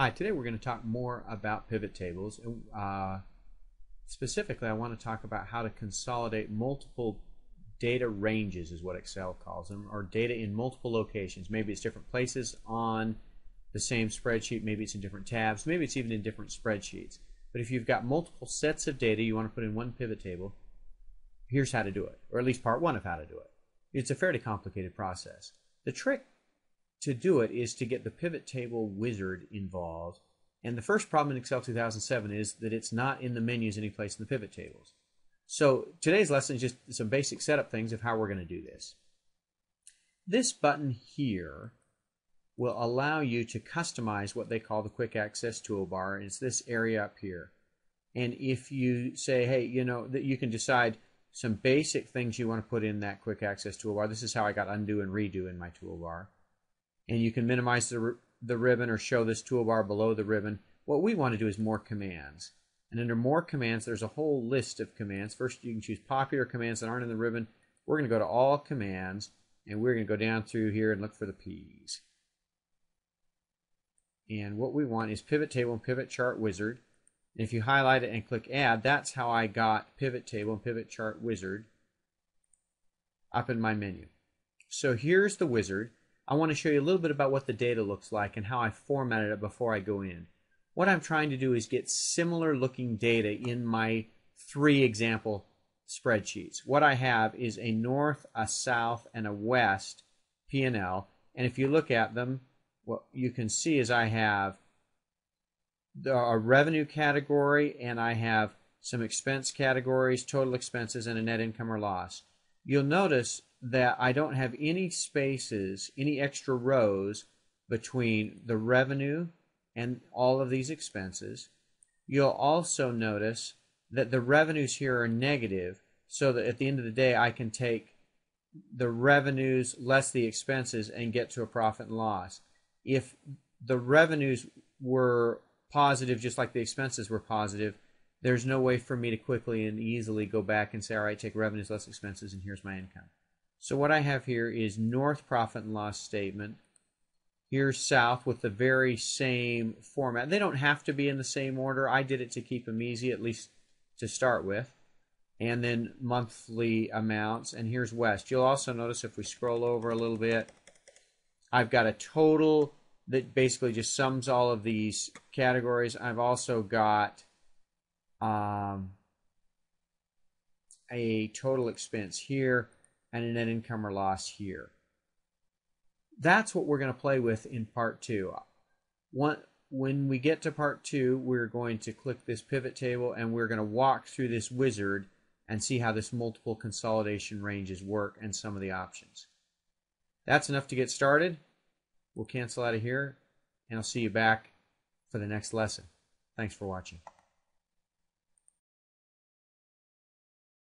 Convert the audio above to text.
Hi, today we're going to talk more about pivot tables. Uh, specifically, I want to talk about how to consolidate multiple data ranges, is what Excel calls them, or data in multiple locations. Maybe it's different places on the same spreadsheet, maybe it's in different tabs, maybe it's even in different spreadsheets. But if you've got multiple sets of data you want to put in one pivot table, here's how to do it, or at least part one of how to do it. It's a fairly complicated process. The trick to do it is to get the pivot table wizard involved. And the first problem in Excel 2007 is that it's not in the menus anyplace in the pivot tables. So today's lesson is just some basic setup things of how we're going to do this. This button here will allow you to customize what they call the quick access toolbar. It's this area up here. And if you say, hey, you know, that you can decide some basic things you want to put in that quick access toolbar. This is how I got undo and redo in my toolbar and you can minimize the, the ribbon or show this toolbar below the ribbon. What we want to do is more commands. And under more commands, there's a whole list of commands. First, you can choose popular commands that aren't in the ribbon. We're going to go to all commands, and we're going to go down through here and look for the P's. And what we want is pivot table and pivot chart wizard. And if you highlight it and click add, that's how I got pivot table and pivot chart wizard up in my menu. So here's the wizard. I want to show you a little bit about what the data looks like and how I formatted it before I go in. What I'm trying to do is get similar looking data in my three example spreadsheets. What I have is a north, a south, and a west P&L. And if you look at them, what you can see is I have a revenue category and I have some expense categories, total expenses, and a net income or loss. You'll notice that I don't have any spaces, any extra rows between the revenue and all of these expenses. You'll also notice that the revenues here are negative so that at the end of the day I can take the revenues less the expenses and get to a profit and loss. If the revenues were positive just like the expenses were positive, there's no way for me to quickly and easily go back and say, all right, take revenues less expenses and here's my income. So what I have here is north profit and loss statement. Here's south with the very same format. They don't have to be in the same order. I did it to keep them easy, at least to start with. And then monthly amounts. And here's west. You'll also notice if we scroll over a little bit, I've got a total that basically just sums all of these categories. I've also got um, a total expense here and a net income or loss here. That's what we're going to play with in part two. When we get to part two, we're going to click this pivot table and we're going to walk through this wizard and see how this multiple consolidation ranges work and some of the options. That's enough to get started. We'll cancel out of here and I'll see you back for the next lesson. Thanks for watching.